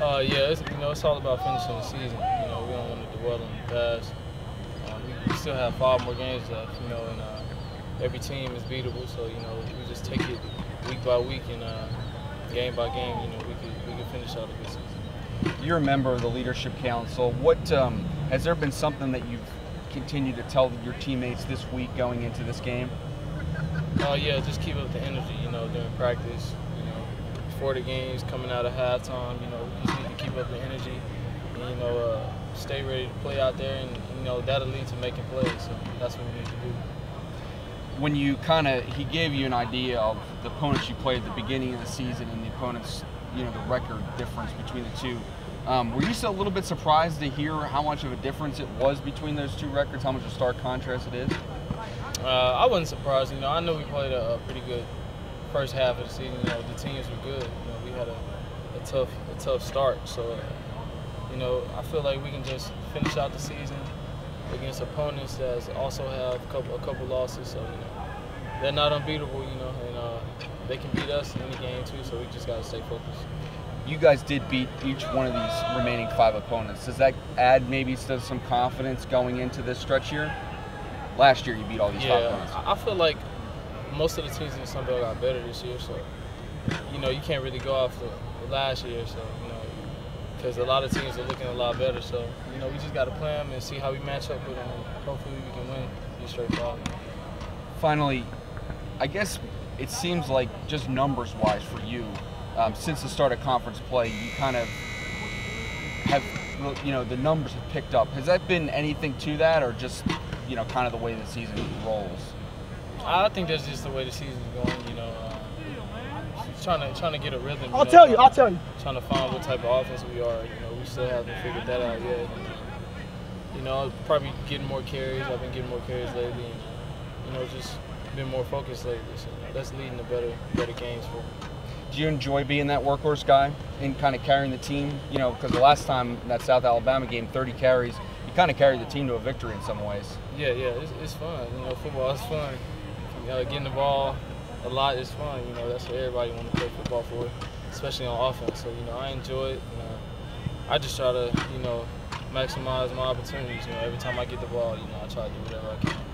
Uh, yeah, it's, you know, it's all about finishing the season. You know, we don't want to dwell on the past. Um, we, we still have five more games left, you know, and uh, every team is beatable. So, you know, we just take it week by week and uh, game by game. You know, we could we could finish out a good season. You're a member of the leadership council. What um, has there been something that you've continued to tell your teammates this week going into this game? Uh, yeah, just keep up the energy. You know, during practice. Before the games, coming out of halftime. You know, we just need to keep up the energy. And, you know, uh, stay ready to play out there, and you know that'll lead to making plays. So that's what we need to do. When you kind of, he gave you an idea of the opponents you played at the beginning of the season and the opponents, you know, the record difference between the two. Um, were you still a little bit surprised to hear how much of a difference it was between those two records? How much of a stark contrast it is? Uh, I wasn't surprised. You know, I know we played a, a, pretty good first half of the season. You know, the teams were good. You know, we had a, a tough a tough start. So, uh, you know, I feel like we can just finish out the season against opponents that also have a couple a couple losses. So, you know, they're not unbeatable. You know, and uh, they can beat us in any game too. So we just got to stay focused. You guys did beat each one of these remaining five opponents. Does that add maybe some confidence going into this stretch here? Last year you beat all these yeah, five opponents. I feel like most of the teams in the Sun Belt got better this year. So, you know, you can't really go off the, last year. So, you know, because a lot of teams are looking a lot better. So, you know, we just got to play them and see how we match up with them. Hopefully we can win these straight five. Finally, I guess it seems like just numbers wise for you, um, since the start of conference play, you kind of have, you know, the numbers have picked up. Has that been anything to that, or just, you know, kind of the way the season rolls? I think that's just the way the season's going. You know, uh, trying to trying to get a rhythm. I'll know, tell you. I'll tell you. Trying to find what type of offense we are. You know, we still haven't figured that out yet. And, you know, probably getting more carries. I've been getting more carries lately, and you know, just been more focused lately. So that's leading to better better games for me. Do you enjoy being that workhorse guy and kind of carrying the team? You know, because the last time in that South Alabama game, 30 carries, you kind of carried the team to a victory in some ways. Yeah, yeah, it's, it's fun. You know, football is fun. You know, getting the ball a lot is fun. You know, that's what everybody want to play football for, especially on offense. So you know, I enjoy it. And, uh, I just try to, you know, maximize my opportunities. You know, every time I get the ball, you know, I try to do whatever I can.